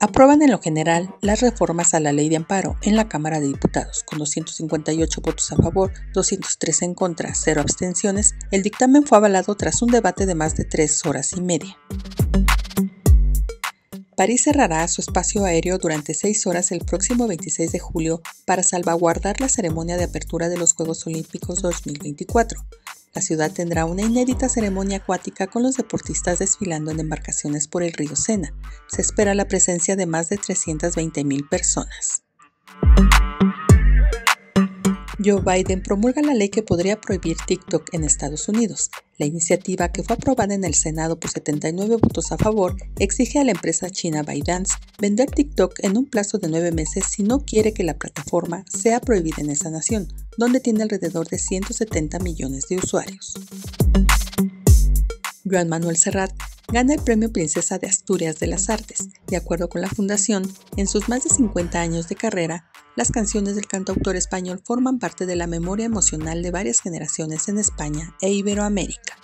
Aprueban en lo general las reformas a la ley de amparo en la Cámara de Diputados, con 258 votos a favor, 203 en contra, 0 abstenciones. El dictamen fue avalado tras un debate de más de tres horas y media. París cerrará su espacio aéreo durante seis horas el próximo 26 de julio para salvaguardar la ceremonia de apertura de los Juegos Olímpicos 2024. La ciudad tendrá una inédita ceremonia acuática con los deportistas desfilando en embarcaciones por el río Sena. Se espera la presencia de más de 320.000 personas. Joe Biden promulga la ley que podría prohibir TikTok en Estados Unidos. La iniciativa, que fue aprobada en el Senado por 79 votos a favor, exige a la empresa china ByteDance vender TikTok en un plazo de nueve meses si no quiere que la plataforma sea prohibida en esa nación, donde tiene alrededor de 170 millones de usuarios. Joan Manuel Serrat gana el Premio Princesa de Asturias de las Artes. De acuerdo con la Fundación, en sus más de 50 años de carrera, las canciones del cantautor español forman parte de la memoria emocional de varias generaciones en España e Iberoamérica.